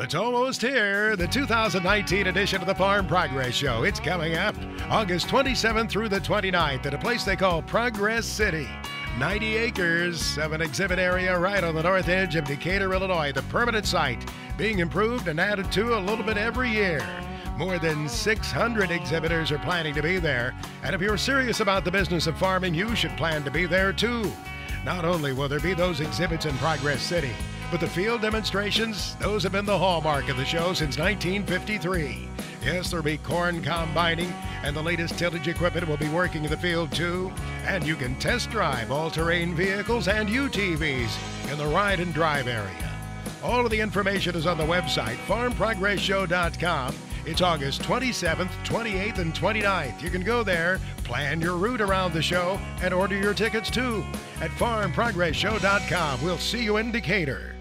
It's almost here. The 2019 edition of the Farm Progress Show. It's coming up August 27th through the 29th at a place they call Progress City. 90 acres of an exhibit area right on the north edge of Decatur, Illinois. The permanent site being improved and added to a little bit every year. More than 600 exhibitors are planning to be there. And if you're serious about the business of farming, you should plan to be there too. Not only will there be those exhibits in Progress City, but the field demonstrations, those have been the hallmark of the show since 1953. Yes, there'll be corn combining, and the latest tillage equipment will be working in the field too. And you can test drive all terrain vehicles and UTVs in the ride and drive area. All of the information is on the website, farmprogressshow.com. It's August 27th, 28th, and 29th. You can go there, plan your route around the show, and order your tickets too at farmprogressshow.com. We'll see you in Decatur.